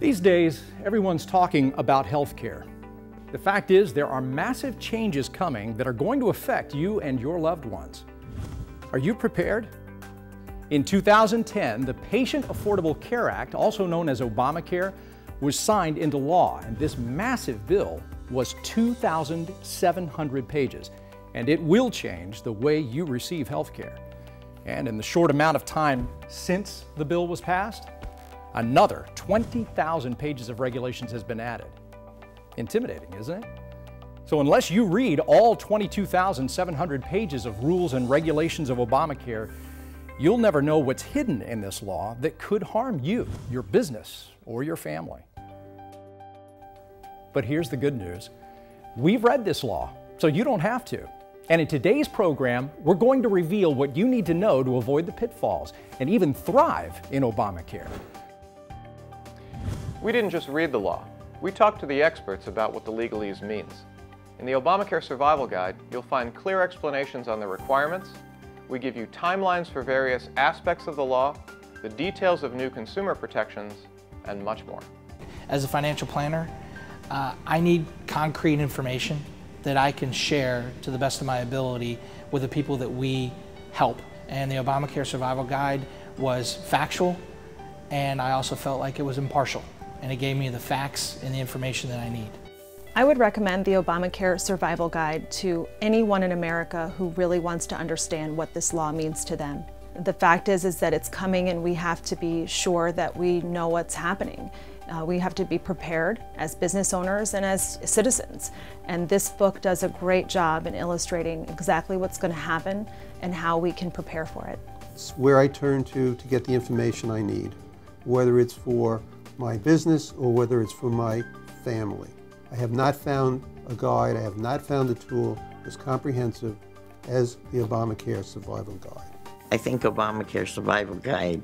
These days, everyone's talking about healthcare. The fact is, there are massive changes coming that are going to affect you and your loved ones. Are you prepared? In 2010, the Patient Affordable Care Act, also known as Obamacare, was signed into law, and this massive bill was 2,700 pages, and it will change the way you receive health care. And in the short amount of time since the bill was passed, another 20,000 pages of regulations has been added. Intimidating, isn't it? So unless you read all 22,700 pages of rules and regulations of Obamacare, you'll never know what's hidden in this law that could harm you, your business, or your family. But here's the good news. We've read this law, so you don't have to. And in today's program, we're going to reveal what you need to know to avoid the pitfalls and even thrive in Obamacare. We didn't just read the law. We talked to the experts about what the legalese means. In the Obamacare Survival Guide, you'll find clear explanations on the requirements. We give you timelines for various aspects of the law, the details of new consumer protections, and much more. As a financial planner, uh, I need concrete information that I can share to the best of my ability with the people that we help. And the Obamacare Survival Guide was factual, and I also felt like it was impartial, and it gave me the facts and the information that I need. I would recommend the Obamacare Survival Guide to anyone in America who really wants to understand what this law means to them. The fact is, is that it's coming and we have to be sure that we know what's happening. Uh, we have to be prepared as business owners and as citizens. And this book does a great job in illustrating exactly what's going to happen and how we can prepare for it. It's where I turn to to get the information I need, whether it's for my business or whether it's for my family. I have not found a guide, I have not found a tool as comprehensive as the Obamacare Survival Guide. I think Obamacare Survival Guide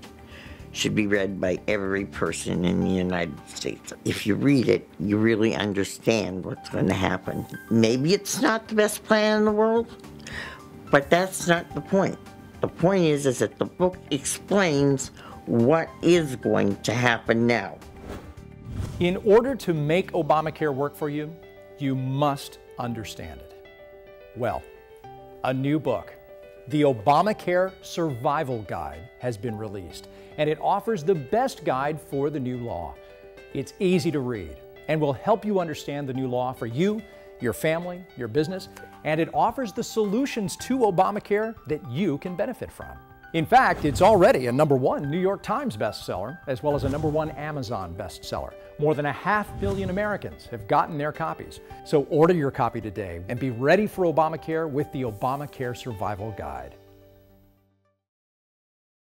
should be read by every person in the United States. If you read it, you really understand what's going to happen. Maybe it's not the best plan in the world, but that's not the point. The point is, is that the book explains what is going to happen now. In order to make Obamacare work for you, you must understand it. Well, a new book the Obamacare Survival Guide has been released, and it offers the best guide for the new law. It's easy to read and will help you understand the new law for you, your family, your business, and it offers the solutions to Obamacare that you can benefit from. In fact, it's already a number one New York Times bestseller, as well as a number one Amazon bestseller. More than a half billion Americans have gotten their copies. So order your copy today and be ready for Obamacare with the Obamacare Survival Guide.